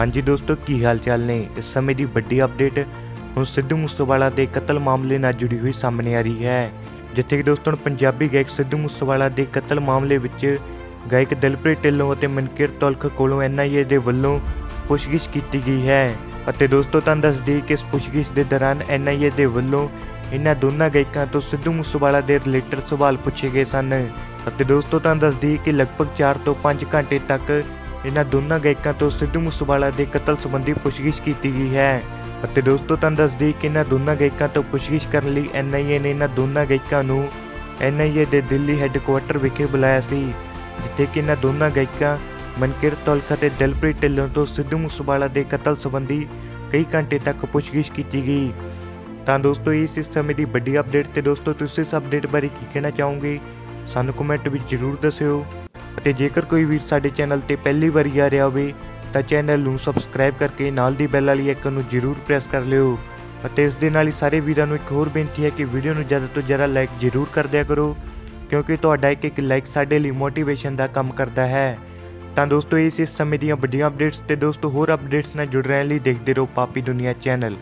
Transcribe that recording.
ਹਾਂਜੀ ਦੋਸਤੋ, ਕੀ ਹਾਲ ਚਾਲ ਨੇ? ਇਸ ਸਮੇਂ ਦੀ ਵੱਡੀ ਅਪਡੇਟ ਹੁਣ ਸਿੱਧੂ ਮੂਸੇਵਾਲਾ ਦੇ ਕਤਲ ਮਾਮਲੇ ਨਾਲ ਜੁੜੀ ਹੋਈ ਸਾਹਮਣੇ ਆ ਰਹੀ ਹੈ। ਜਿੱਥੇ ਕਿ ਦੋਸਤੋ, ਹੁਣ ਪੰਜਾਬੀ ਗਾਇਕ ਸਿੱਧੂ ਮੂਸੇਵਾਲਾ ਦੇ ਕਤਲ ਮਾਮਲੇ ਵਿੱਚ ਗਾਇਕ ਦਿਲਪ੍ਰੀਤ ਢਿੱਲੋਂ ਅਤੇ ਮਨਕੀਰ ਤੌਲਖ ਕੋਲੋਂ ਐਨਆਈਏ ਦੇ ਵੱਲੋਂ ਪੁੱਛਗਿੱਛ ਕੀਤੀ ਗਈ ਹੈ। ਅਤੇ ਦੋਸਤੋ, ਤੁਹਾਨੂੰ ਦੱਸ ਦਈਏ ਕਿ ਇਸ ਪੁੱਛਗਿੱਛ ਦੇ ਦੌਰਾਨ ਐਨਆਈਏ ਦੇ ਵੱਲੋਂ ਇਹਨਾਂ ਦੋਨਾਂ ਗਾਇਕਾਂ ਤੋਂ ਸਿੱਧੂ ਮੂਸੇਵਾਲਾ ਦੇ ਰਿਲੇਟਡ ਸਵਾਲ ਪੁੱਛੇ ਗਏ ਸਨ। ਅਤੇ ਦੋਸਤੋ, ਤੁਹਾਨੂੰ ਦੱਸ ਦਈਏ ਕਿ ਲਗਭਗ 4 ਤੋਂ 5 ਘੰਟੇ ਤੱਕ ਇਹਨਾਂ ਦੋਨਾਂ ਗਾਇਕਾਂ ਤੋਂ ਸਿੱਧੂ ਮੂਸੇਵਾਲਾ ਦੇ ਕਤਲ ਸੰਬੰਧੀ ਪੁੱਛਗਿੱਛ ਕੀਤੀ ਗਈ ਹੈ। ਅਤੇ ਦੋਸਤੋ, ਤੁਹਾਨੂੰ ਦੱਸ ਦਈਏ ਕਿ ਇਹਨਾਂ ਦੋਨਾਂ ਗਾਇਕਾਂ ਤੋਂ ਪੁੱਛਗਿੱਛ ਕਰਨ ਲਈ ਐਨਆਈਏ ਨੇ ਇਹਨਾਂ ਦੋਨਾਂ ਗਾਇਕਾਂ ਨੂੰ ਐਨਆਈਏ ਦੇ ਦਿੱਲੀ ਹੈੱਡਕੁਆਟਰ ਵਿਖੇ ਬੁਲਾਇਆ ਸੀ, ਜਿੱਥੇ ਕਿ ਇਹਨਾਂ ਦੋਨਾਂ ਗਾਇਕਾਂ ਮਨਕਿਰਤ ਤੌਲਖ ਅਤੇ ਦਿਲਪ੍ਰੀਤ ਢਿੱਲੋਂ ਤੋਂ ਸਿੱਧੂ ਮੂਸੇਵਾਲਾ ਦੇ ਕਤਲ ਸੰਬੰਧੀ ਕਈ ਘੰਟੇ ਤੱਕ ਪੁੱਛਗਿੱਛ ਕੀਤੀ ਗਈ। ਤਾਂ ਦੋਸਤੋ, ਇਸ ਇਸ ਸਮੇਂ ਦੀ ਵੱਡੀ ਅਪਡੇਟ ਤੇ ਦੋਸਤੋ, ਤੁਸੀਂ ਇਸ ਅਪਡੇਟ ਬਾਰੇ ਕੀ ਕਹਿਣਾ ਚਾਹੋਗੇ? ਸਾਨੂੰ ਕਮੈਂਟ ਵਿੱਚ ਜ਼ਰੂਰ ਦੱਸਿਓ। ਅਤੇ ਜੇਕਰ ਕੋਈ ਵੀਰ ਸਾਡੇ ਚੈਨਲ ਤੇ ਪਹਿਲੀ ਵਾਰੀ ਆ ਰਿਹਾ ਹੋਵੇ, ਤਾਂ ਚੈਨਲ ਨੂੰ ਸਬਸਕ੍ਰਾਈਬ ਕਰਕੇ ਨਾਲ ਦੀ ਬੈਲ ਵਾਲੀ ਆਈਕਨ ਨੂੰ ਜ਼ਰੂਰ ਪ੍ਰੈਸ ਕਰ ਲਿਓ। ਅਤੇ ਇਸ ਦੇ ਨਾਲ ਹੀ ਸਾਰੇ ਵੀਰਾਂ ਨੂੰ ਇੱਕ ਹੋਰ ਬੇਨਤੀ ਹੈ ਕਿ ਵੀਡੀਓ ਨੂੰ ਜ਼ਿਆਦਾ ਤੋਂ ਜ਼ਿਆਦਾ ਲਾਈਕ ਜ਼ਰੂਰ ਕਰ ਦਿਆ ਕਰੋ, ਕਿਉਂਕਿ ਤੁਹਾਡਾ ਇੱਕ ਇੱਕ ਲਾਈਕ ਸਾਡੇ ਲਈ ਮੋਟੀਵੇਸ਼ਨ ਦਾ ਕੰਮ ਕਰਦਾ ਹੈ। ਤਾਂ ਦੋਸਤੋ, ਇਸ ਇਸ ਸਮੇਂ ਦੀਆਂ ਵੱਡੀਆਂ ਅਪਡੇਟਸ ਤੇ ਦੋਸਤੋ, ਹੋਰ ਅਪਡੇਟਸ ਨਾਲ ਜੁੜ ਰਹਿਣ ਲਈ ਦੇਖਦੇ ਰਹੋ ਪਾਪੀ ਦੁਨੀਆ ਚੈਨਲ